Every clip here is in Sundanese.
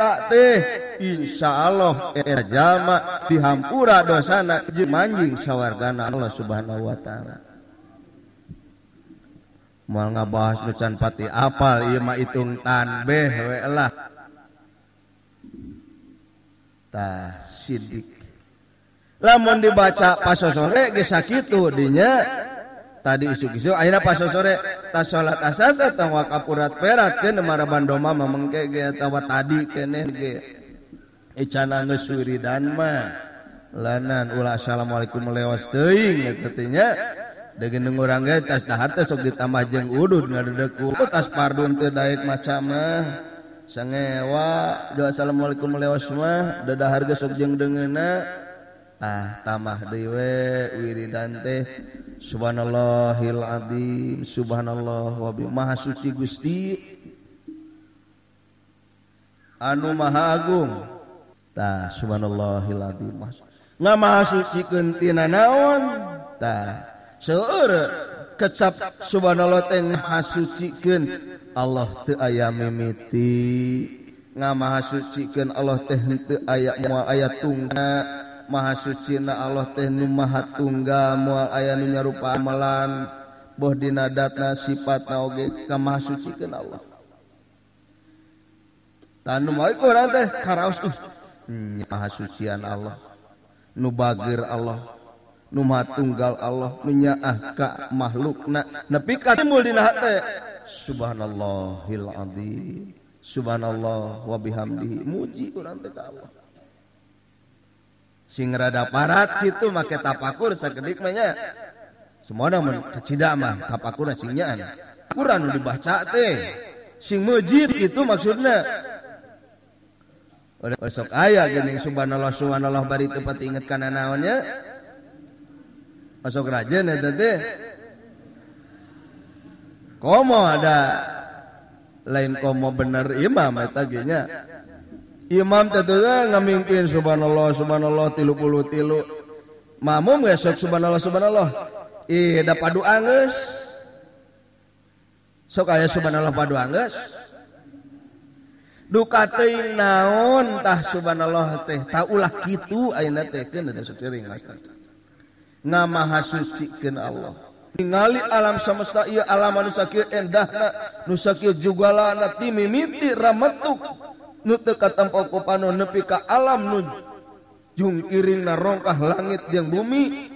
tak teh Insya Allah era jama dihampura dosana jemanjing sawargana Allah subhanahu Wa ta'ala. Mau ngabahas lucan pati apal Ima mah hitung tanbeh lah. Ta sidik. Lamun dibaca pas sore gesakitu dinya tadi isuk-isuk akhirnya pas sore tas salat asar datang wakapurat perat ke maraban doma memengke ge tawa tadi kene ge. Icana ngesuri dan ma. Lanan ulah assalamualaikum lewas teing tetinya dengan ngurang ge tas dahar teh sok ditambah jeung udud ngadedeku. Oh, tas pardun teu daek macam mah sangewa jo assalamualaikum lewas mah dadahar ge sok jeung dengeuna ah tamah deui wiridan teh. Subhanallahil adzim Subhanallah wabi Maha Suci Gusti. Anu Maha Agung. Tah Subhanallahil Adim Nga Maha Suci kentina naon? Tah seueur kecap Subhanallah teh Maha sucikeun Allah teu aya mimiti. Nga Maha Allah teh henteu aya moal aya tungna maha suci na Allah teh Numaha tunggal mual aya nu nyarupa amalan. Boh dinadatna sifat oge ka maha suci Allah. Tanu mau urang teh karaos hmm, maha sucian Allah. Nu bagir Allah. Nu maha tunggal Allah. Nu nyaah ka makhlukna nepi ka timbul dina hate subhanallahil azim. Subhanallah wa bihamdihi. Muji urang teh ka Allah. sing rada parat gitu make tapakur sakedik mah semuanya mun kacida mah tapakur sing nyaan Quran dibaca teh. Sing mejid itu maksudnya udah besok ayah gening subhanallah subhanallah bari tepat inget kana naonnya masuk raja eta teh komo ada. Lain komo bener imam eta ge nya. Imam eh, ngamimpin Subhanallah Subhanallah tilupul tilu. Mamum besok Subhanallah Subhanallah. Ih, I padu anges sok aya Subhanallah padu anges duka teuing naon tah Subhanallah teh. Tah ulah kitu ayeuna teh keun ada seueuring na maha sucikeun Allah. Ningali alam semesta ieu alam manusia kieu endahna nu sakieu jugalana timimiti rametuk. katempokoano nepi ka alam nun jungkiring na rongkah langit yang bumi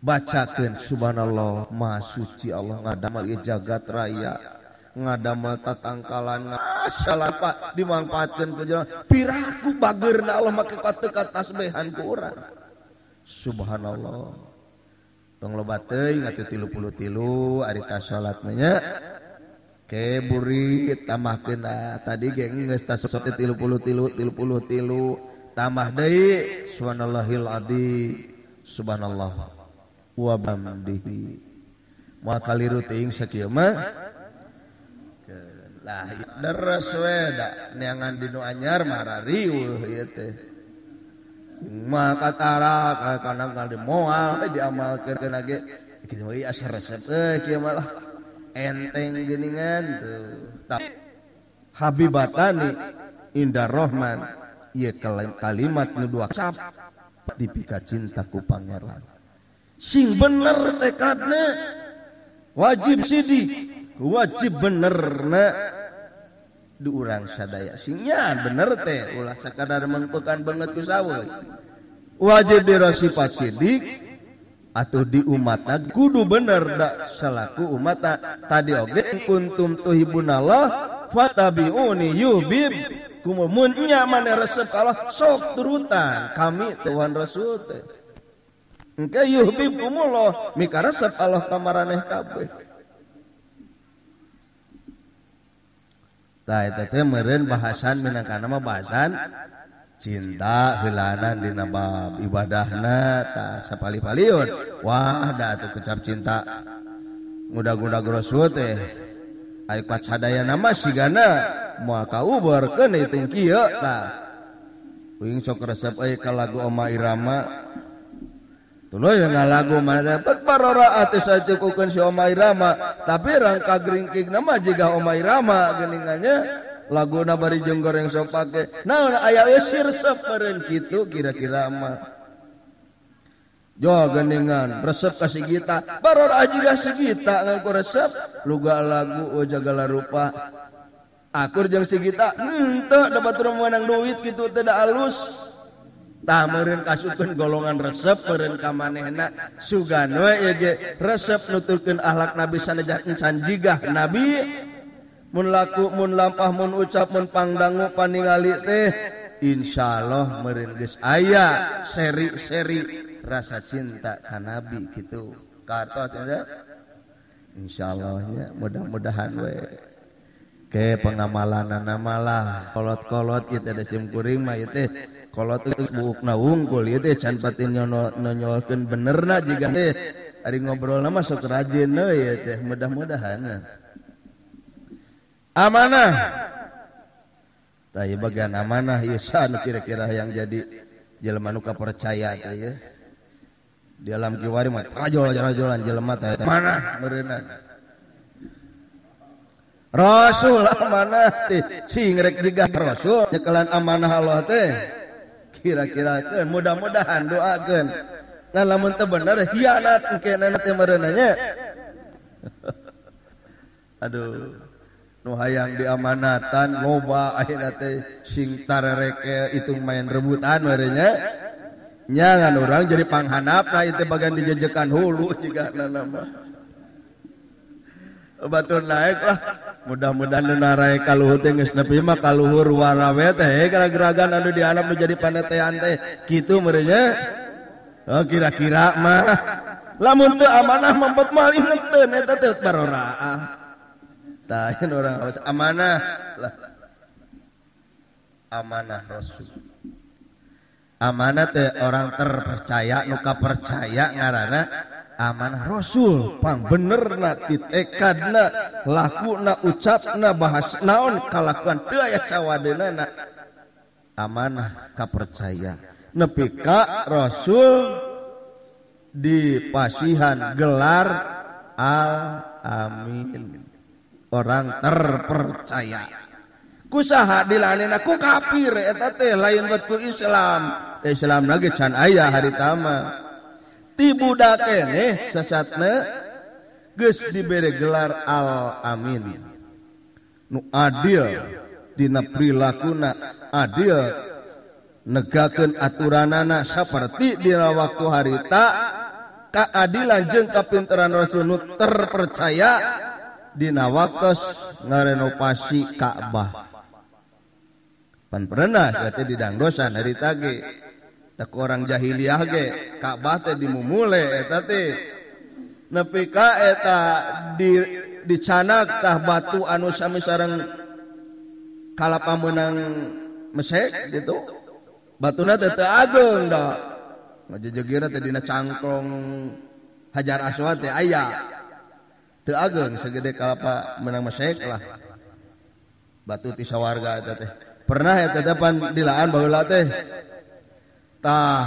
bacakan subhanallah masuci Allah ngadamel jagat raya ngadamel tatangkalan salapa dimanfaatkeun ku jalan. Piraku bageurna Allah make ka tasbihan ku urang. Subhanallah. Tong loba teuing atuh 33 ari salat nya ke buri tambah kena. Tadi geng geus puluh tilu tilu 30 tilu. Tambah deui subhanallahil adi subhanallah. Wa bamdihi moal kaliru teuing sakieu mah. Lah deres we da. Neangan di anyar mah rarieuh ieu teh. Mah katara kana kana moal diamalkeun ge. Kitu mah asal resep eh kieu mah lah. enteng geningan tuh. Habibatani Indah Rohman. Ia kalimat nu dua cap. Tipika cinta ku pangeran. Sing bener tekadna wajib sidik wajib bener na di urang sadaya singnya bener teh ulah sakadar mengpekan banget ku wajib dirosifat sidik atau di umat kudu bener dak salaku umat tadi oge kuntum tuhibunallah fatabiuni yubib kumumunnya mana resep Allah sok turutan. Kami Tuhan Rasul teh. Engke yubib kumullah mika resep Allah kamaraneh kabeh. Tah eta teh meureun bahasan minangka mah bahasan. cinta helanan di nabab ibadahna tak sapali paliun wah dah tuh kecap cinta. Mudah guna grosut teh ayo pat sadaya nama si gana maka uber kan itu kia tak Wing sok resep eh, ayo ke lagu Oma Irama. Tuloy nga lagu mana teh? Pek parora atis eh, satu kuken si Oma Irama. Tapi rangka gringking nama jika Oma Irama geningannya laguna bari jenggor goreng so pake. Naon aya we sirsep meureun kitu kira-kira mah. Jo geningan resep kasih kita baru aja segita ngaku resep. Luga lagu oh jagala rupa akur jeng segita hmm dapat rumah menang duit gitu tidak halus tah meureun kasukeun golongan resep meureun ka manehna. Sugan we ge resep nuturkeun akhlak nabi sanajan encan jigah nabi. mun laku mun lampah mun ucap mun pangdangu paningali teh insyaallah merengges ayah seri-seri rasa cinta ka nabi gitu kartos ya insyaallah mudah-mudahan we. Ke pengamalan namalah kolot-kolot kita ada cimkuring mah itu kolot buuk na wungkul itu can patin nonyolkan bener na jika teh. Hari ngobrol nama sok rajin ya teh mudah-mudahan amanah. Tapi bagian amanah Yusan kira-kira yang jadi jelma nuka percaya ya di alam kiwari mah rajol rajolan jelma teh. Mana meureunna Rasul amanah teh singrek juga Rasul nyekelan amanah Allah teh. Kira-kira kan mudah-mudahan doakeun. Nah lamun teu bener hianat engke teh meureunna aduh. nu hayang diamanatan loba akhirnya teh sing tarereke itu main rebutan merenya nyangan orang jadi panghanap nah itu bagian dijejekan hulu juga nama batur naik lah. Mudah-mudahan narai kaluhur teh geus nepi mah kaluhur warawe teh. Gara geragan anu dianap nu jadi panetean teh. Kitu merenya oh kira-kira mah. Lamun teu amanah mampet malih neuteun eta teh baroraah tah orang amanah. Lah. Amanah rasul. Amanah teh orang terpercaya nuka percaya ngaranna amanah rasul. Pang bener na titekadna laku na ucap na bahas naon kalakuan teu aya cawadena na amanah kapercaya. Nepi ka rasul di pasihan gelar al amin orang terpercaya. Kusaha dilanin aku kafir eta teh lain batku Islam. Islam lagi can ayah hari tama budak keneh sesatna geus dibere gelar al amin nu adil dina prilakuna adil. Negakeun aturanana saperti dina waktu harita keadilan jeung kapinteran rasul nu terpercaya Dina waktu ngarenovasi Ka'bah pan pernah jadi di dangdosan dari tage. tak orang jahiliyah ge Ka'bah teh dimumule eta teh. Nepi ka eta di dicanak tah batu anu sami sareng kalapa menang mesek gitu. Batuna teh teu ageung da ngajejegeuna teh dina cangkong Hajar Aswad teh aya. Teageng segede kalapa menang masyek lah. Batu ti sawarga eta teh. Pernah eta depan dilaan baheula teh. Tah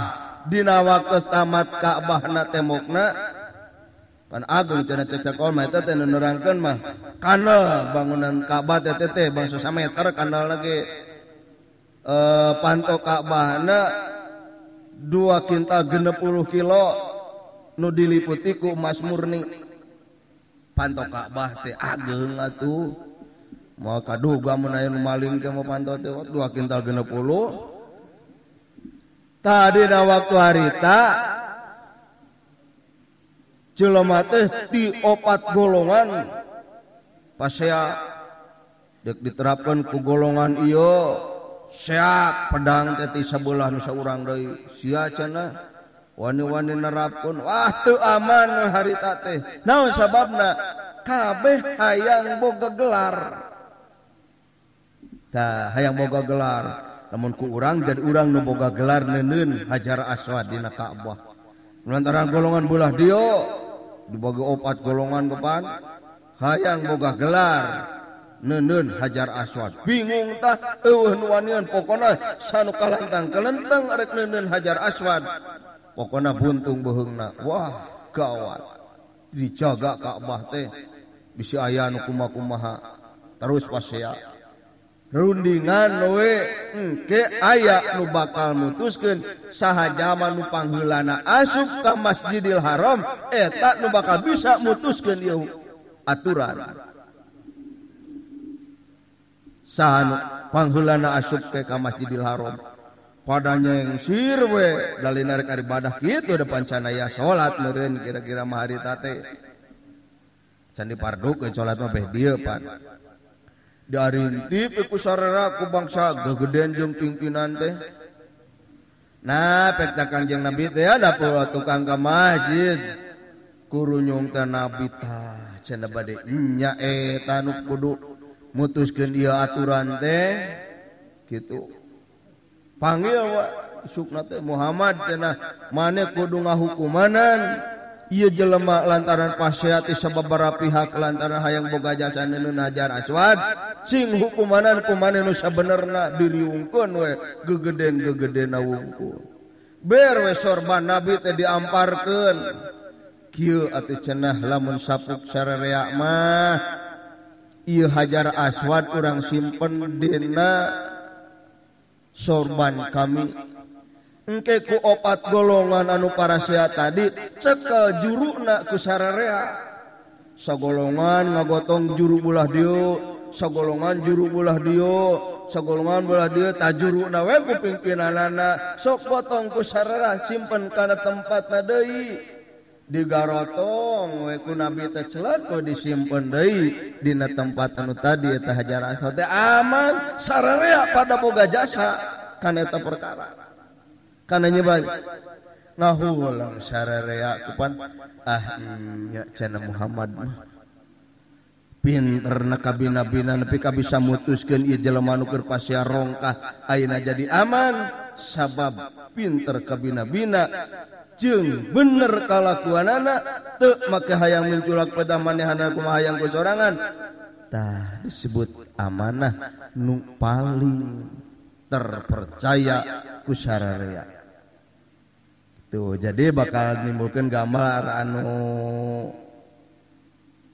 dina waktu tamat Ka'bahna teh mokna pan agung cenah cecak mah eta teh nerangkeun mah kanal bangunan Ka'bah teh teh bangsa sameter kanal lagi eh panto Ka'bahna dua kinta genep puluh kilo nu diliputi ku emas murni panto Ka'bah teh ageng atuh. Mau kaduga menaik maling ke mau panto teh dua kintal genep puluh tadi na waktu harita jelema teh ti opat golongan. Pasea dek diterapkan ku golongan iyo seak pedang teh ti sabeulah nu saurang deui. Sia cenah. wani-wani wah tuh aman hari tate naon sababna kabeh hayang boga gelar. Tah hayang boga gelar. Namun ku urang jadi urang nu boga gelar nenen hajar aswad dina Ka'bah lantaran golongan bulah dio dibagi opat golongan depan hayang boga gelar. nenen hajar aswad. Bingung tah eueuh nu uh, pokona sanu kalantang kelenteng nun hajar aswad. Pokona buntung beuheungna Wah gawat. Dijaga Ka'bah teh. Bisa aya nu kumaha terus pasea rundingan we engke aya nu bakal mutuskeun saha jaman nu pangheulana asup ka Masjidil Haram eta nu bakal bisa mutuskeun ieu aturan. sahanpanghulana asub ke ka Masjidil Haram. Padanya yang sirwe dari narik ibadah gitu depan canaya salat meren kira-kira mahari tate. Candi parduk ke salat mah dia pan diarintip iku sarara ku bangsa gegeden jeung pimpinan teh. Nah peta kanjeng nabi teh ada pula tukang ke masjid. Kurunyung teh nabi tah cenah bade nya eta nu kudu. mutuskan dia aturan teh gitu panggil wa sukna teh Muhammad cenah mane kudu ngahukumanan? Ieu jelema lantaran pasihati sababaraha pihak lantaran hayang boga jacan nu najar aswad. Cing hukumanan kumane nu sabenerna diriungkeun we gegeden gegedena wungkul ber we sorban nabi teh diamparkeun. Kieu atuh cenah lamun sapuk sarerea mah ia hajar aswad orang simpen dina sorban kami. Engke ku opat golongan anu para sia tadi cekel juru nak ku sararea. Sagolongan ngagotong juru bulah dio sagolongan juru bulah dio sagolongan bulah dio tajuru nawe ku pimpinan anak sok gotong ku sararea simpen kana tempat nadei digarotong weku nabi ku disimpen deui dina tempat anu tadi eta hajar aswad teh aman sararea pada boga jasa kana eta perkara. Kana nyebat ngahulang sararea kupan ah nya cenah Muhammad mah. Pinter na kabina-bina nepi ka bisa mutuskeun ieu jelema nu keur pasia rongkah ayeuna jadi aman. Sabab pinter kabina-bina Jeng bener kalakuan anak te maka hayang menculak pada manehan aku hayang kusorangan tah disebut amanah nu paling terpercaya kusararea tuh jadi bakal nimbulkan gambar anu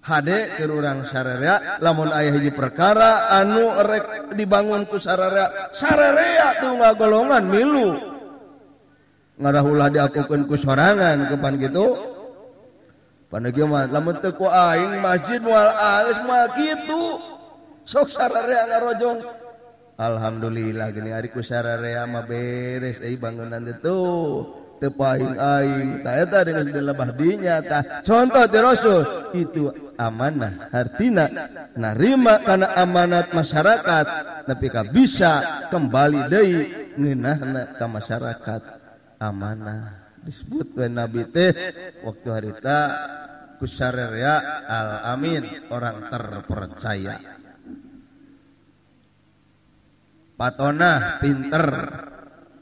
HD ke orang sararea lamun ayah hiji perkara anu rek dibangun ku sararea sararea tuh nggak golongan milu. ngarahulah diakukan ku sorangan kepan gitu. Pandai mah lamun teu ku aing masjid moal alis mual kitu sok sararea ngarojong. Alhamdulillah gini hari ku sararea mah beres. Euy bangunan itu teu paing aing. Ta eta dengan lebah dinya tah. Contoh di rasul itu amanah hartina. Narima karena amanat masyarakat tapi ka bisa kembali deui ngeunahna ka masyarakat. amanah. Disebut we Nabi teh waktu harita kusyaria al amin orang terpercaya. Patona pinter.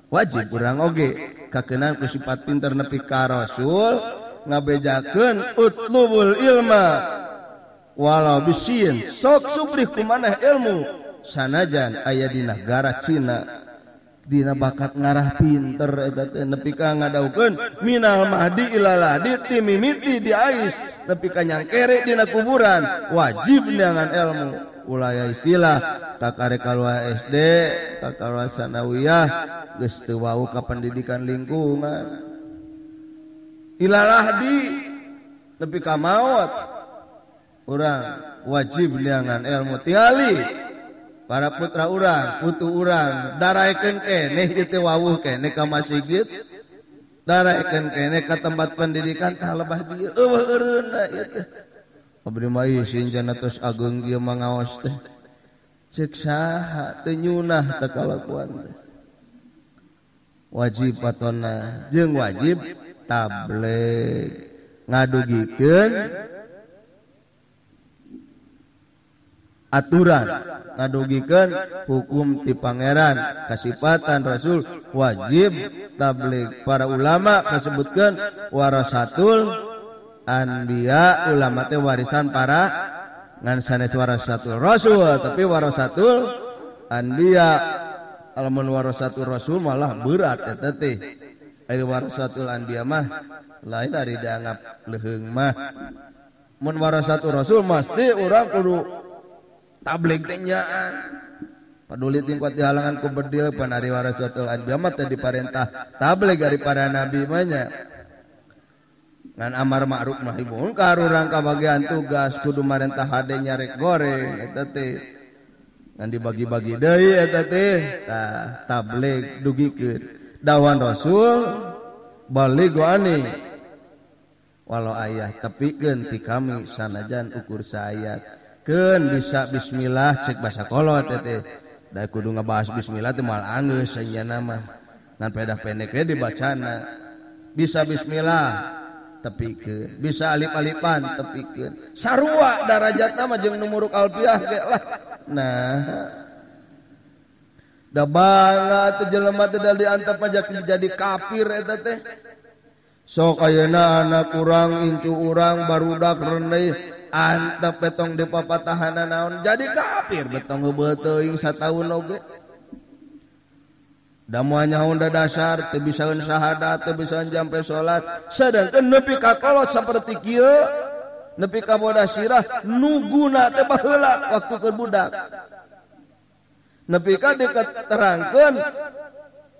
Wajib kurang oge kakenan ku sifat pinter nepi ka rasul ngabejakeun utlubul ilma. Walau bisin sok subrih kumaneh ilmu sanajan aya di negara Cina. Dina bakat ngarah pinter eta teh nepi ka ngadaukeun. Minal mahdi ilaladi timimiti di ais. Nepi ka nyangkere dina kuburan wajib neangan ilmu. Ulaya istilah kakare kalwa SD kakare sanawiyah geus teu wau ka pendidikan lingkungan. Ilalahdi nepi ka maot urang wajib dengan ilmu. Tiali para putra urang putu urang daraikan keneh itu wawuh keneh ke masjid daraikan keneh ke tempat pendidikan tah lebah dia eueuh eureuna ieu abdi mah ieu tos agung ieu mangaos teh. Cek saha teu nyunah teu kalakuan teh. Wajib patona jeung wajib tabligh ngadugikeun aturan. Ngadugikeun hukum ti pangeran. Kasipatan rasul wajib tabligh. Para ulama kasebutkeun warasatul anbiya. Ulama teh warisan para ngan sanes warasatul rasul. Tapi warasatul anbiya. Alamun warasatul rasul malah berat eta teh ari warasatul anbiya mah lain dari dianggap leheung mah. Mun warasatul rasul mesti urang kudu tablik tenjaan peduli tingkat halangan ku berdil panari warasatul anbiya mah teh diparentah tablik dari para nabi mah nya. Ngan amar ma'ruf nahi munkar urang kabagian tugas kudu marentah hade nyarek goreng eta teh. Ngan dibagi-bagi deui eta teh. Tah tablik dugikeun. Dawan rasul balik wani walau ayah tepikeun ti kami sanajan ukur sayat keun bisa Bismillah cek bahasa kolot teh da kudu ngebahas Bismillah mal angus saja nama. Dan pedah pendeknya dibacana. Bisa Bismillah tapi ke. Bisa alip-alipan tapi ke. Sarua darajat nama jeng numuruk alfiah ge lah. Nah. Da bangga teu jelema teh dal antap aja jadi kafir eta teh. Sok ayeuna anak kurang incu urang barudak rendeui Antep betong di papatahanan naon jadi kafir betong heubeuteuing sataun oge. Damuanya honda dasar teu bisaeun syahadat, teu bisaeun jampe salat, sedangkeun nepi ka kolot saperti kieu nepi ka bodas sirah nuguna teh baheula waktu keur budak. Nepi ka diketerangkeun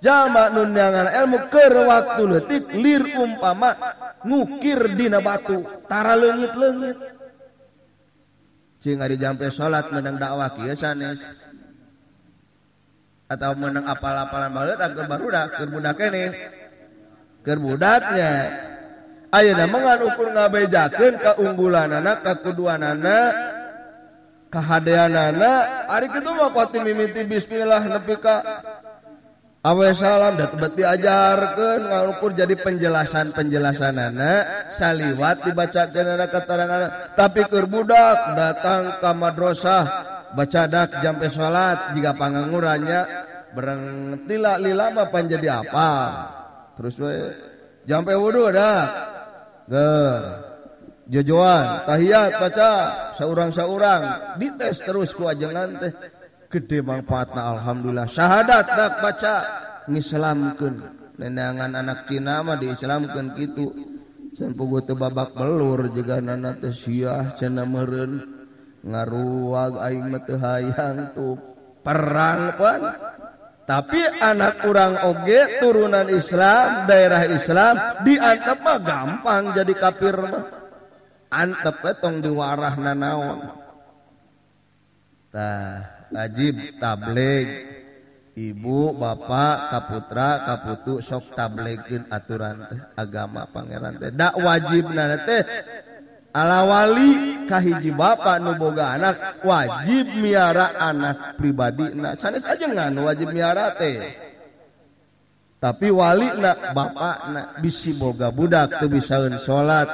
jalma nunangan ilmu keur waktu leutik lir umpama ngukir dina batu tara leungit-leungit. jampe salat menang dakwah atau menang apal-apalan balet agar barudak kerbudak ini kerbudaknya Ayeuna mengan ukur ngabejakeun anak kakuduanana kahadeanana ari itu mah kuati mimiti bismillah nepi ka Awe salam dat beti ajarkeun ngalukur jadi penjelasan penjelasan anak saliwat dibaca genera keterangan tapi kerbudak datang ke madrasah baca dak jampe salat jika pangangurannya bereng tilak lilama pan jadi apa? Terus we jampe wudu dak? Ger jojoan tahiyat baca seorang-seorang dites terus ku ajengan teh. gede manfaatna alhamdulillah. Syahadat tak baca. Ngislamkeun. Nenangan anak Cina mah diislamkeun kitu. San pugu teu babak belur jeganana teh syiah cenah meureun. Ngaruag aing mah teu hayang tu perang pan tapi anak orang oge turunan Islam daerah Islam diantep mah gampang jadi kafir mah. Antep tong diwarah nanaon tah. Najib tabligh. Ibu bapak Kaputra Kaputu sok tablegin aturan agama Pangeran teh. Dak wajib nana teh. Alawali kahiji bapak nuboga anak wajib miara anak pribadi nah sanes aja ngan wajib miara teh. Tapi wali nak bapak nak bisi boga budak tuh bisaeun salat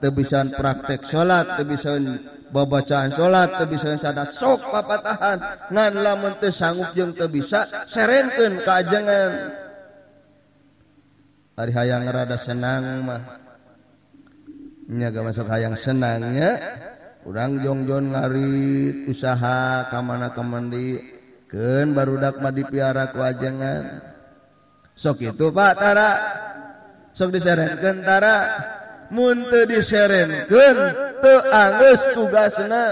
tuh bisaan praktek salat tuh bisaeun babacaan salat kebisan sadat sok papatahan. Ngan lamun teu sanggup jeung teu bisa serenkeun ka ajengan. Ari hayang rada senang mah. Nyaga masuk hayang senangnya urang jongjon ngarit usaha kamana kemandi keun barudak mah dipiara ku ajengan. Sok itu Pak Tara. Sok diserenkeun Tara. munte diserenken teanggus tugasna.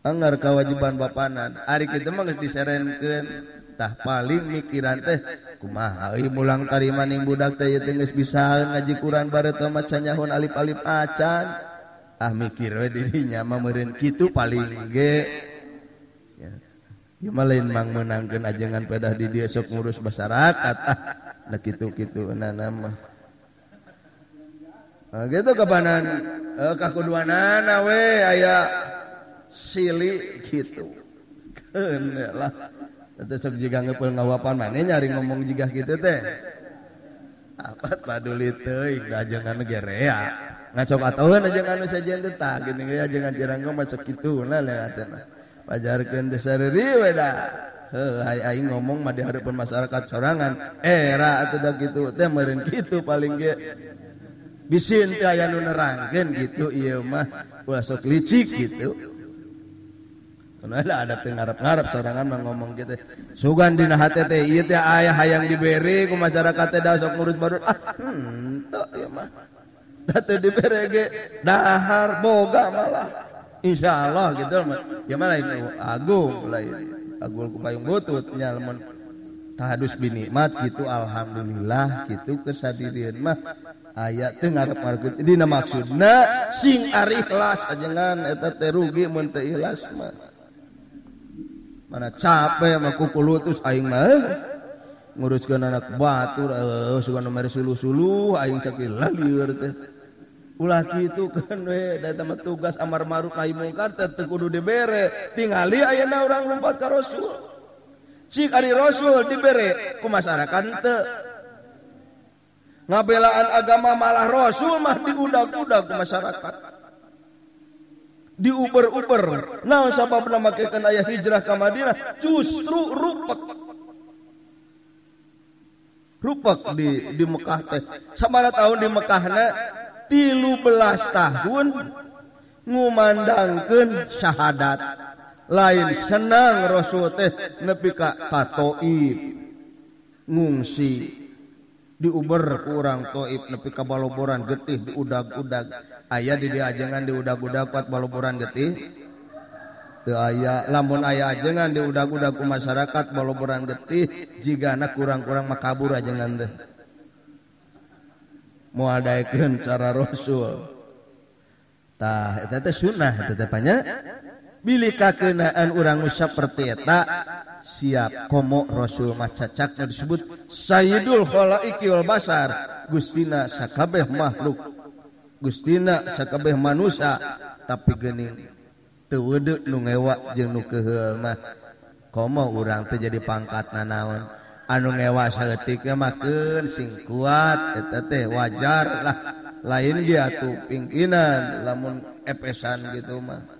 Anggar kewajiban Bapanan Ari kita mah diserenkentah paling mikiran teh kumaha mulang tarimaning budak teh geus bisa ngaji Quran bare teu maca nyahun alif-alif acan. Ah mikir we di dinya mah meureun kitu paling ge. Ya. Ieu mah lain mang meunangkeun ajengan pedah di dieu sok ngurus masyarakat ah nah kitu-kitu mah Eh, gitu kebanan eh, kakuduanan ah, we aya sili gitu. Kenelah itu sok jika ngepul ngawapan mana nyari ngomong jika gitu teh. Apa paduli teh gak jangan gerea. Ngacok atau aja nganu saja yang tetap gini ya jangan jarang ngomong macok gitu lah lewat cina pajarkan dasar riweda Hai aing ngomong mah di hadapan masyarakat sorangan. Era atau gitu teh meren gitu paling ge. bisin aya nu nerangkeun gitu ieu mah. Ulah sok licik gitu. Ada ada teu ngarep-ngarep sorangan mah ngomong gitu. Sugan dina hate teh ieu teh aya hayang diberi ku masyarakat teh da sok ngurus baru ah henteu ieu mah. Da teu dibere ge dahar boga malah. Insyaallah gitu mah. Ya mah lain oh, agung lain. Agul ku payung butut nya lamun tahadus binikmat gitu alhamdulillah gitu kesadirian mah. ayat dengar Dina maksudna sing ari ikhlas ajengan eta teh rugi mun teu ikhlas mah. Mana capek kukulutus Aing mah eh. nguruskeun anak batur eh, uh, suka nomor sulu-sulu Aing cakil liur teh. Ulah gitu kan we mah tugas amar maruf nahi mungkar teh kudu dibere. Tingali ayeuna urang lompat ka rasul. Cik ari rasul dibere ku masyarakat teu ngabelaan agama malah Rasul mah diudag-udag ku masyarakat. Diuber-uber. Nah sabab nama kekan ayah hijrah ke Madinah justru rupek. Rupek di, di Mekah teh. Sabara tahun di Mekahna tilu belas tahun ngumandangkan syahadat. Lain senang Rasul teh nepi ka katoib ngungsi. diuber kurang toib nepi ka baloboran getih di udag-udag ayah di diajengan di udag-udag kuat baloboran getih? Teu aya lamun aya ajengan di udag-udag ku masyarakat baloboran getih jigana kurang-kurang makabur ajengan teh. Moal daekeun cara rasul. Tah eta teh sunah eta teh panya. Bilih kakeunaan urang nu saperti eta siap. Komo Rasul macacak disebut Sayyidul khalaiki wal basar. Gustina sakabeh makhluk. Gustina sakabeh manusia. Tapi gening teu weudeut nu ngewak jeung nu keuheul mah. Komo urang teh jadi pangkat nanaon anu ngewa saeutik e mah keun sing kuat eta teh wajar lah lain dia tuh pingkinan lamun epesan gitu mah.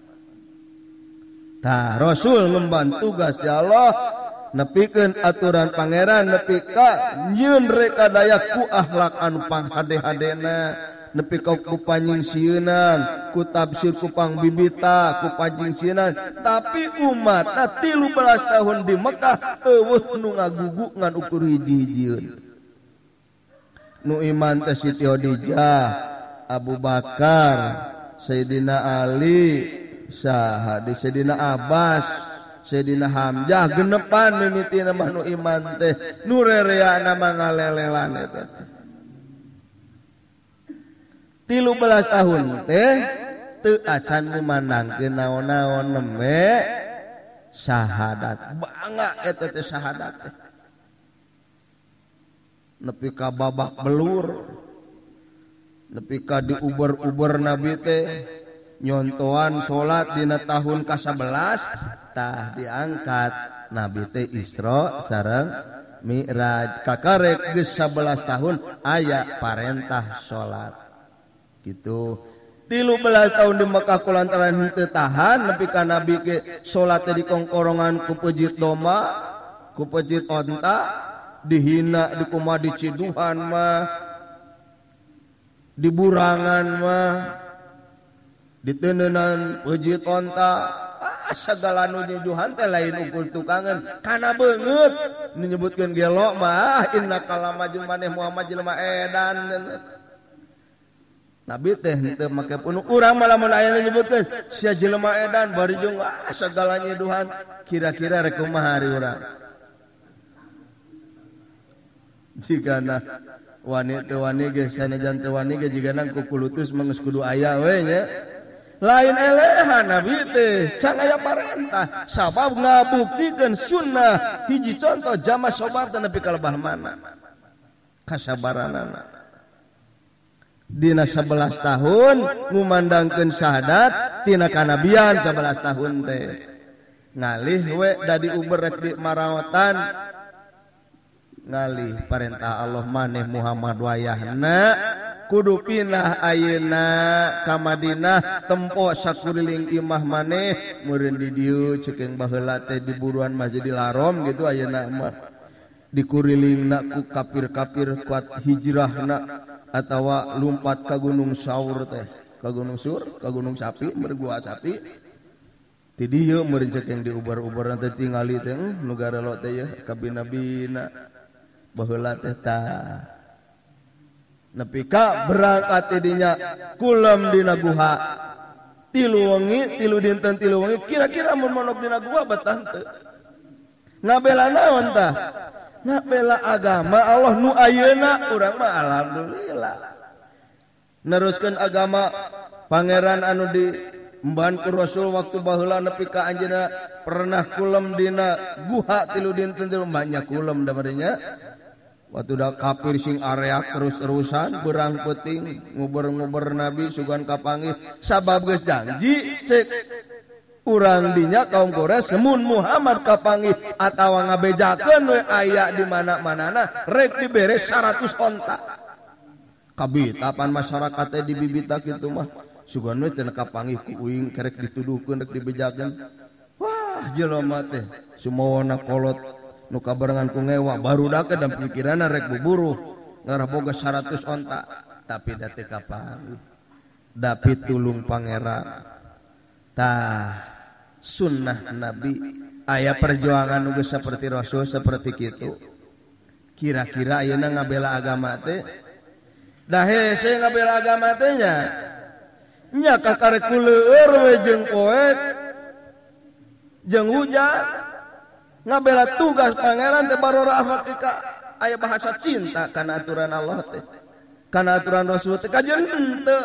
Ta, Rasul ngemban tugas ya Allah. Nepikan aturan pangeran nepi ka nyieun reka daya ku akhlak anu panghade-hadena nepi ka ku panjing sieunan ku tafsir ku pang bibita ku panjing sieunan. Tapi umatna 13 tahun di Mekah eueuh nu ngagugu ngan ukur hiji-hijieun nu iman teh Siti Khadijah Abu Bakar Sayyidina Ali sah di Sedina Abbas Sedina Hamzah genepan mimiti nu iman teh nurerea nama ngalelelan eta tilu belas tahun teh teu acan memandangkeun naon-naon neme syahadat bangga eta teh syahadat teh. Nepi ka babak belur nepi ka diuber-uber nabi teh nyontoan salat dina tahun ka11tah diangkat. Nabi teh Isra sarang Mi'raj. Kakarek geus 11 tahun aya parentah salat gitu. 13 tahun di Mekkah kulantaran henteu tahan nepi ka Nabi ke salat di kongkorongan ku pejit domba ku pejit onta dihina di kumah diciduhan mah diburangan mah. ditenenan wujud ah, segala nujujuhan teh lain ukur tukangan. Karena banget menyebutkan gelok mah inna kalama maneh Muhammad jelma edan. Nabi teh teu make pun urang malah mun aya nyebutkeun sia jelema edan bari jeung ah, segalanya Tuhan kira-kira rek kumaha hari urang? Jika nah wanita wanita geus sanejan teu wanita jigana ku kulutus kudu aya we nya. lain elehan nabi teh can aya parentah sabab ngabuktikan sunnah. Hiji contoh jama sobat nepi kalebah mana? Kasabaranana. Dina 11 tahun ngumandangkeun syahadat tina kanabian 11 tahun teh. Ngalih we dadi uber rek di marawatan. Ngalih perintah Allah maneh Muhammad wayahna. kudu pinah ayeuna ka Madinah tempo sakuriling imah maneh meureun di dieu ceukeng baheula teh di buruan Masjidil Haram gitu ayeuna mah. Dikurilingna ku kafir-kafir kuat hijrahna atawa lumpat ka Gunung Saur teh. Ka Gunung Sur ka Gunung Sapi mergua sapi. Ti dieu meureun ceukeng diubar-ubarna teh tingali teh negara lo teh ya kabina-bina baheula teh tah. nepika berangkat tidinya kulam dina guha tilu wengi tilu dinten tilu wengi kira-kira mun monok dina gua betante teu ngabela naon tah? Ngabela agama Allah nu ayeuna urang mah alhamdulillah. Neruskeun agama pangeran anu di Mbanku Rasul waktu baheula nepi ka anjeunna pernah kulem dina guha tilu dinten tilu banyak kulem damarinya. Waktu udah kafir sing area terus-terusan berang peting nguber-nguber nabi sugan kapangi sabab geus janji cek. Urang dinya kaum Quraisy semun Muhammad kapangi atawa ngabejakeun we aya di mana-manana rek dibere 100 onta. Kabitapan masyarakat teh dibibita kitu mah. Sugan we teu kapangi ku uing kerek dituduhkeun rek dibejakeun. Wah jelema teh. Sumawana kolot. nuka barengan kungewa baru dake dan pikiran rek buburu. Ngarah boga 100 onta. Tapi dati kapan? David tulung pangerantah sunnah nabi. Ayah perjuangan uga seperti Rasul seperti itu kira-kira ayeuna ngabela agama teh? Dahe saya ngabela agama tehnya nya? Kakak kulur jeung poek jeng hujan. ngabela tugas Pangeran teh baro rahmat ka aya bahasa cinta kana aturan Allah teh. Kana aturan Rasul teh kajen teu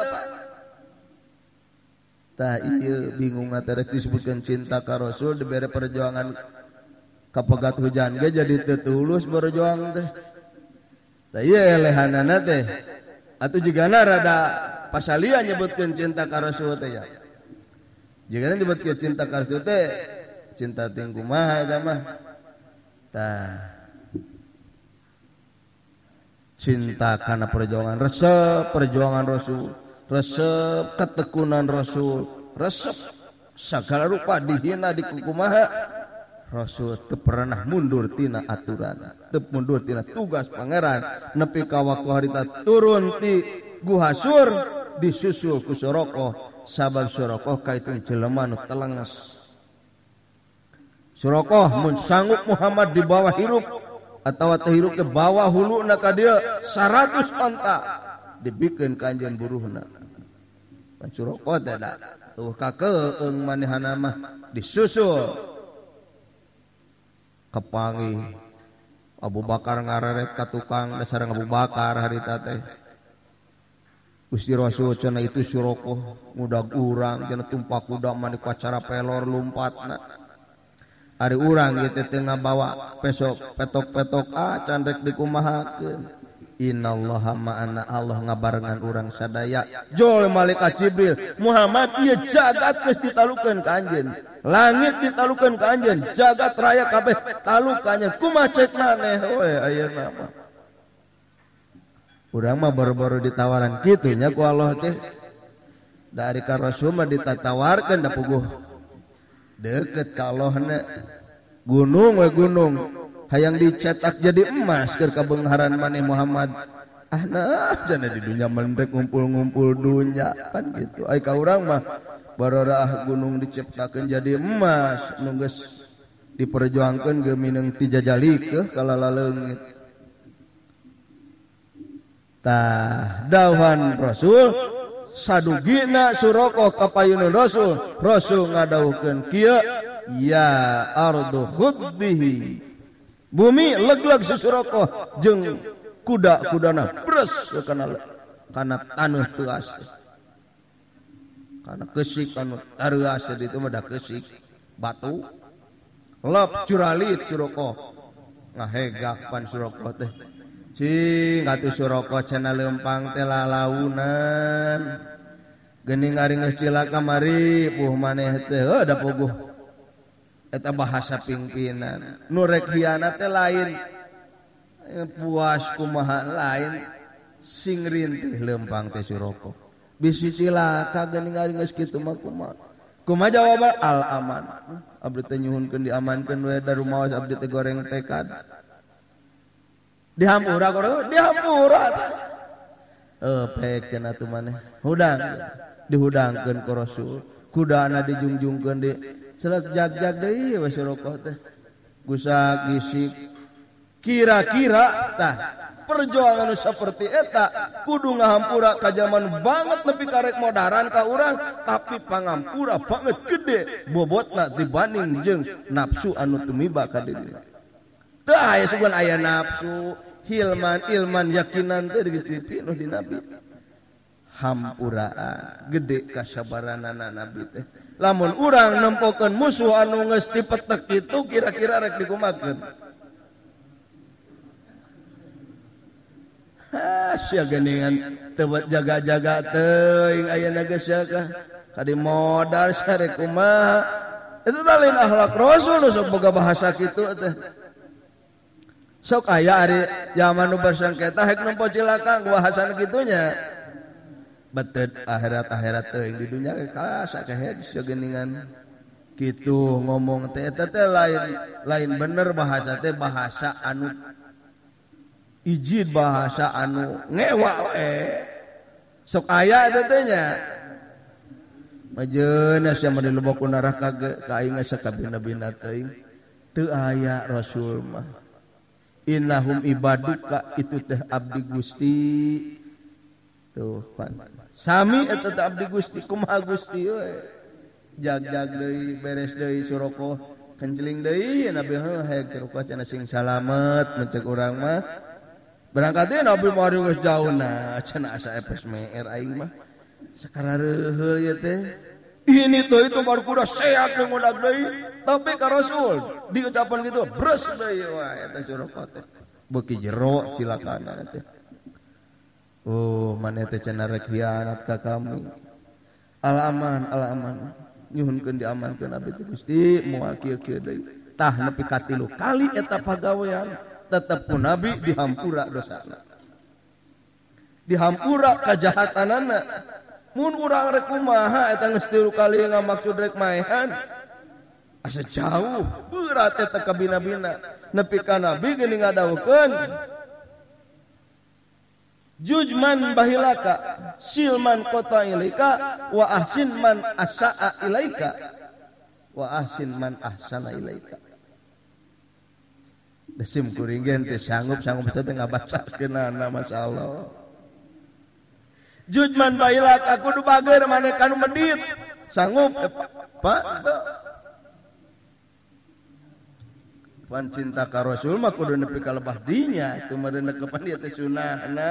tah ieu bingung rek disebutkeun cinta ka Rasul dibere perjuangan kapegat hujan ge jadi teu tulus berjuang teh. Tah ieu lehanana teh. Atuh jigana rada pasalia nyebutkeun cinta ka Rasul teh ya. Jigana nyebutkeun cinta ka Rasul teh cinta tinggu mah mah? Tah cinta karena perjuangan resep perjuangan rasul resep ketekunan rasul resep. Segala rupa dihina di kukumaha rasul teu pernah mundur tina aturan teu mundur tina tugas pangeran. Nepi ka waktu harita turun ti guhasur disusul ku sorokoh. Sabab sorokoh kaitung jelema nu telenges. Surokoh mun sanggup Muhammad di bawah hirup atau terhirup ke bawah hulu nak dia 100 onta dibikin kanjen buruhna. Surokoh tidak. Tuh kakeung manehana mah disusul. Kepangi Abu Bakar ngararet ka tukang dasar Abu Bakar hari teh. Gusti Rasul cenah itu suroko mudah urang cenah tumpak kuda manik pacara pelor lumpatna. Ari urang gitu tengah bawa pesok petok-petok ah candrek dikumahakeun. Innallaha ma'ana Allah ngabarengan urang sadaya. Jol malaikat Jibril, Muhammad ieu jagat geus ditalukeun ka anjeun. Langit ditalukeun ka anjeun, jagat raya kabeh taluk ka anjeun. Kumaha cek maneh we ayeuna mah. Urang mah baru-baru ditawaran kitu nya ku Allah teh. Dari ka Rasul mah ditatawarkeun da puguh deket kalau gunung we gunung. Hayang dicetak jadi emas ke kebengharan maneh Muhammad. Ah jana di dunia mendek ngumpul-ngumpul dunia kan gitu. Ay ka urang mah barorah gunung diciptakan jadi emas. Nungges diperjuangkan gemineng tijajali ke eh, kalala lalengit tah dawan rasul sadugina suroko kapayun Rasul Rasul ngadaukan Kia ya ardu khuddihi. Bumi legleg sesuroko jeng kuda kudana pres karena karena tanah tuas. Karena kesik anu taruas itu mah kesik. Batu lap curalit suroko ngahegak pan suroko teh. Cing atuh suroko cenah lempang tela launan. ari geus cilaka mari puh maneh teh eh, da puguh. Eta bahasa pingpinan. Nu rek hianat teh lain. Eh, puas kumaha lain sing rintih lempang teh suroko. Bisi cilaka geuning ari geus kitu mah kumaha. Kuma jawab al aman. Abdi teh nyuhunkeun diamankeun we da rumaos abdi teh goreng tekad. dihampura koro dihampura eh pek cenah tuh maneh. Hudang dihudangkeun ku rasul kudana dijungjungkeun di selek jag-jag deui we teh. Gusak gisik. Kira-kira tah. Perjuangan seperti eta kudu ngahampura kajaman banget nepi karek modaran ka urang tapi pangampura banget gede. Bobotna dibanding jeung nafsu anu tumiba ka diri. aya nafsu Hilman Ilman yakinan nabi. Hampuraan gede kasabaran nabi teh. Lamun urang nempokan musuh anu ngesti petek itu kira-kira rek dikumakan Hasya geningan. Tebet jaga-jaga teuing aya geus syaka kadi modal sare kumaha? Itu lain akhlak rasul nu boga bahasa kitu teh. sok aya ari zaman nu bersengketa hek nempo cilaka gua hasan gitunya. Betet akhirat akhirat teuing di dunia karasa kehed segeningan gitu ngomong teh eta teh lain lain bener bahasa teh bahasa anu ijin bahasa anu ngewa we. Sok aya eta teh nya majeun asa mah dilebokna neraka ka aing sakabina-bina teuing. Teu aya rasul mah. Innahum ibaduka itu teh abdi Gusti. Tuh, pan. Sami eta teh abdi Gusti kumaha Gusti we. Jag-jag deui, beres deui suroko, kenceling deui nabi hayang tiruka cenah sing salamet mencek urang mah. Berangkat deui nabi mari geus jauhna, cenah asa epes meer aing mah. Sakareuheul ieu teh. Ini tuh itu baru kuda sehat mengudak deui. tapi ka Rasul diucapan gitu bres deui wah eta curhat beuki jero cilakana teh. Oh mane teh cenah rek khianat ka kami. Al aman al aman. Nyuhunkeun diamankeun abdi teh Gusti moal kieu-kieu deui. Tah nepi ka tilu kali eta pagawean tetep ku nabi dihampura dosana. Dihampura kejahatanana mun urang rek kumaha eta geus tilu kali ngamaksud rek maehan. asa jauh. Berat eta kabina-bina. Nepi ka nabi geuning ngadawukeun jujman bahilaka silman kota ilaika wa ahsin man asaa ilaika. Wa ahsin man ahsana ilaika. Desim kuring teh sanggup sanggup teh ngabaca baca kenana masalah jujman bahilaka kudu bager maneh kanu medit. Sanggup eh, pak pa, pan cinta ka Rasul mah kudu nepi ka lebah dinya. Itu mah denekepan ieu teh sunahna.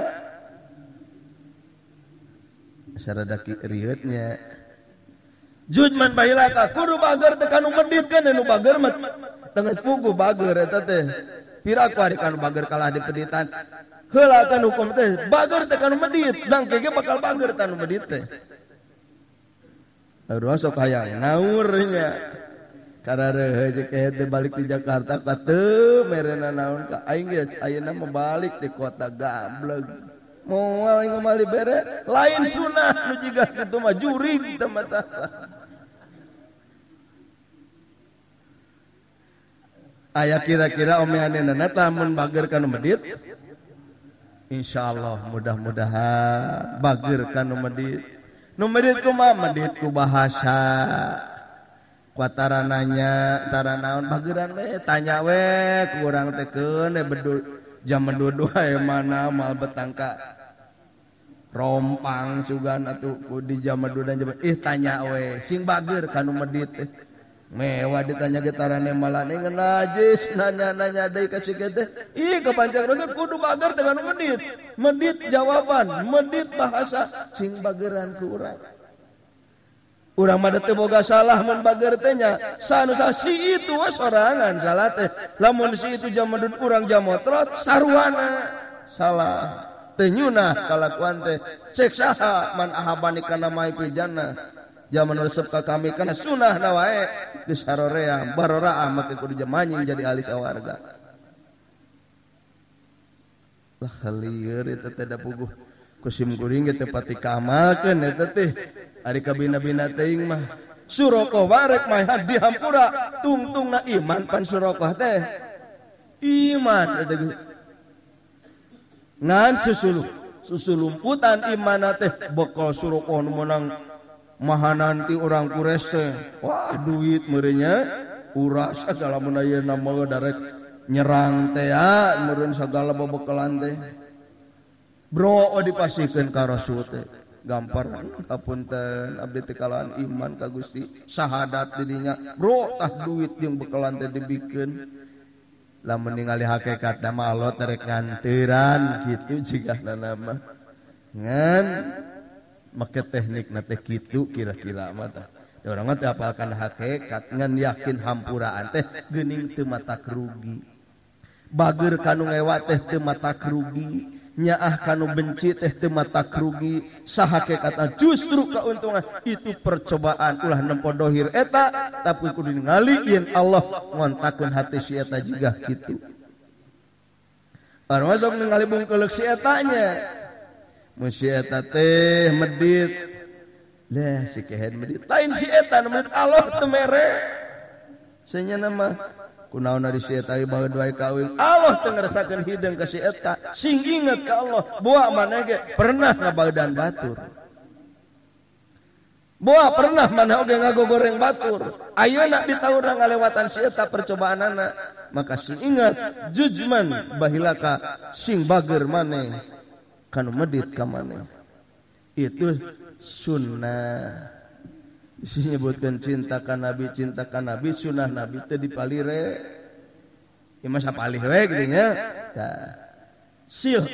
Sarada rieuit nya Jujman bailaka kudu bager teh medit kan nu bager mah tengah pugu bager eta teh. Piraku ari bager kalah di peditan. Heula kan hukum teh bager teh medit. Dang kege bakal bager tanu medit teh. Aduh sok hayang naurnya. Eh, balik di Jakarta Batu merena naon ka? Aina membalik di kota gablek mual kembali bere lain sunnah nu jiga kitu mah jurig tempat aya kira-kira omehanna nana mun bager kana medit? Insyaallah mudah-mudahan bager kana medit. Nu medit kumaha medit ku bahasa. kuatarananyatara naon bageran we tanya we kurang teken bedul jam mendudu mana mal betangka. Rompang sugan atuh ku di jam mendudan jam ih tanya we sing bager kanu medit eh. mewah ditanya getarane malah nih najis nanya nanya deh kasih kete ih kepanjang rasa kudu bager dengan medit. Medit jawaban medit bahasa sing bageran kurang urang mah teu boga salah mun bageur teh nya. Menbagertenya sanasi itu sorangan salah teh. Lamun si itu jamadun urang jamotrot sarwana salah tenyunah kalakuan teh. Cek saha man ahabani kana mai pijana zaman resep ka kami kana sunah na wae. Geus harorea baroraa make kudu jamanjing jadi alis awarga lah halieur eta teh da puguh kusim kuring teh pati kamalkeun eta teh. Ari kabina-bina teing mah. Suroko warek mah dihampura tungtungna Tungtung na iman pan suroko teh. Iman. Ngan susul Susulumputan iman teh. Bekal suroko menang. Maha nanti orang kures teh. Wah duit merenya. Uras segala menaya nama darek nyerang teh ya. Meren segala bebekalan teh. Bro dipasikan karasu teh. gampar. Apunten Abdi iman ka Gusti. Syahadat dirinya brotah duit yang bekalan dibikin. Lah meninggali hakekat nama Allah terek ngantiran. Gitu jika nama ngan. Make teknik nate gitu kira-kira mata orang mah apalkan hakikat ngan yakin hampuraan teh gening teu mata kerugi. Bager kanu ngewat teh teu mata kerugi. nyaah kanu benci teh teu mata rugi saha kata justru keuntungan itu percobaan ulah nempo dohir eta tapi kudu ningali yen Allah ngontakeun hati si eta juga kitu Orang sok ningali bungkelek si etanya. Mun si eta teh medit. Lah si kehen medit. Lain si eta medit Allah teu mere Senya nama kunaon dari si eta baheud wae kawin Allah teu ngarasakeun hideung ka si eta. Sing inget ka Allah buah mana ge pernah ngabaeudan batur. Boa pernah mana oge ngago goreng batur. Ayeuna nak taurang ngalewatan si eta percobaan anak maka sing ingat jujman bahilaka sing bager maneh kanu medit ka maneh. Itu sunnah. disebutkan cintakan nabi cintakan nabi sunnah nabi itu dipalire. Ya masa palih we gitu nya. Sil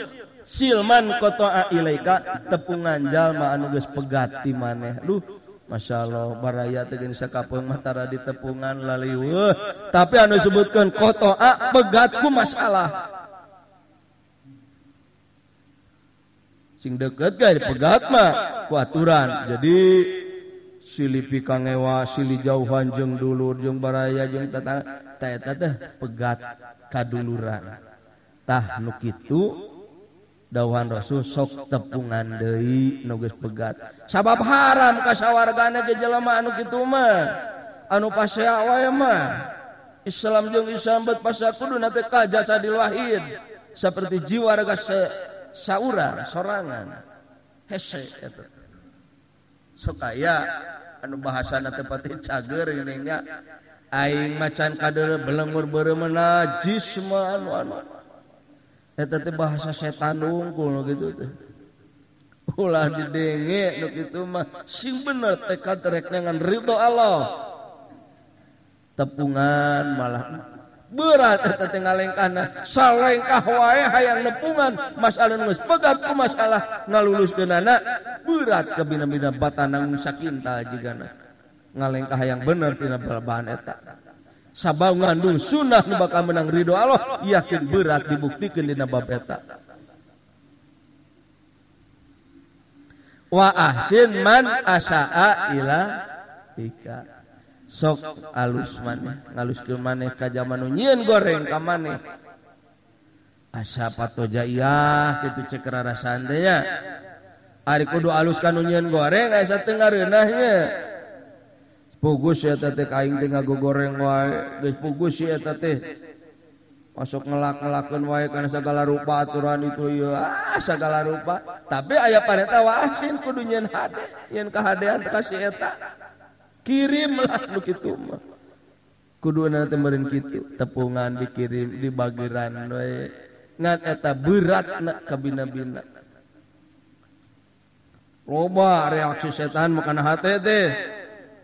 silman kotoa ilaika tepungan jalma anu geus pegat ti maneh. Lu Masya Allah baraya tegen sakapung matara di tepungan laliweuh. Tapi anu sebutkan kotoa pegatku masalah sing deket gak pegat mah kuaturan jadi silipi kangewa sili jauhan jeng dulur jeng baraya jeng tata teta teh pegat kaduluran. Tah nu kitu dawan rasul sok tepungan deui nu geus pegat. Sabab haram ka sawargana ge jelema anu kitu mah. Anu pasea wae mah. Islam jeung Islam bet pasea kudu nate ka sadil wahid. Seperti jiwa raga se sorangan. Hese eta. sokaya anu bahasa tepati cager ininya aing macan kader belengur beremena jisma anu anu. Eta teh bahasa setan unggul gitu teh. Ulah didenge nu kitu mah. Sing bener tekad rek dengan ridho Allah. Tepungan malah. berat ngalengkana. Salengkah wae hayang nepungan. Masalah geus pegat ku masalah ngaluluskeunana berat ke bina-bina batanang sakinta jigana. Ngalengkah hayang bener tina bahan eta. Sabau ngandung sunnah nu bakal menang ridho Allah. Yakin berat dibuktikan dina bab eta. Wa ahsin man asaa ila ika. sok alus maneh ngaluskeun maneh ka zaman nyieun goreng ka maneh. Asya patojaiyah cek rarasan teh nya. Ari kudu alus ka nyieun goreng asa teu ngareunahnya pugus ya teh kaing teh ngago goreng wae geus pugus ya teh masuk ngelak-ngelakeun wae kana segala rupa aturan itu ieu ah segala rupa. Tapi aya paneta wasin kudu nyeun hade yen kahadean teh ka si eta. kirimlah nu kitu mah. Kuduna teh meureun kitu tepungan dikirim di bagiran we. Ngan eta beratna ka bina-bina. Loba reaksi setan makana hate teh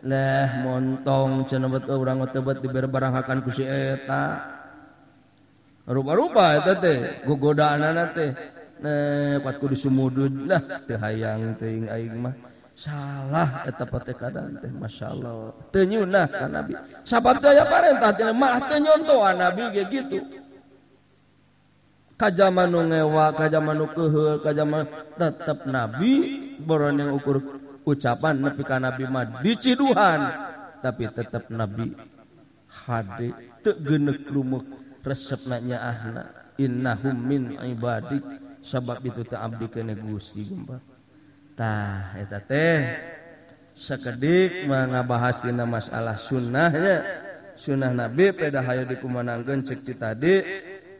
Leh montong cenah bet oh, urang teu bet diberbarangakan ku si eta. Rupa-rupa eta teh gogodaanna teh. Nah kuat kudu sumudud lah teu hayang teuing aing mah. salah eta pate kadang teh masyaallah tenyunah ka nabi. Sabab daya parentah teh malah tenyontoan nabi ge gitu. Ka jaman nu ngewa ka jaman nu keuheul ka jaman tetep nabi boron yang ukur ucapan nepi ka nabi mah diciduhan. Tapi tetep nabi hade teu geuneuk lumuk resepna nyaahna. Innahum min ibadik sabab itu teh abdi kana Gusti gembang tah eta teh sakedik mengabahas dina masalah sunnahnya sunnah nabi peda hayu dikumanangkeun cek tadi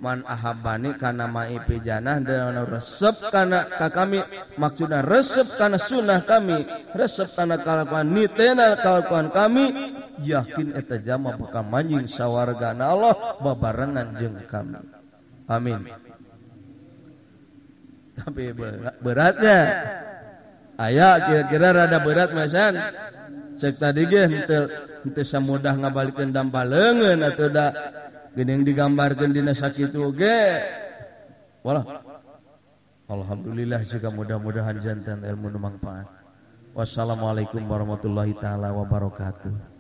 man ahabani kana mai pijanah dan resep kana ka kami. Maksudna resep kana sunnah kami resep kana kalakuan nitena kalakuan kami yakin eta jama bakal manjing sawargana Allah babarengan jeung kami. Amin. Tapi beratnya. Aya kira-kira rada berat masan. cek tadi ge henteu samudah ngabalikeun dampal leungeun atuh da. Geuning digambarkeun dina sakitu ge. Walah. Alhamdulillah juga mudah-mudahan jantan ilmu nu manfaat. Wassalamualaikum warahmatullahi taala wabarakatuh